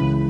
Thank you.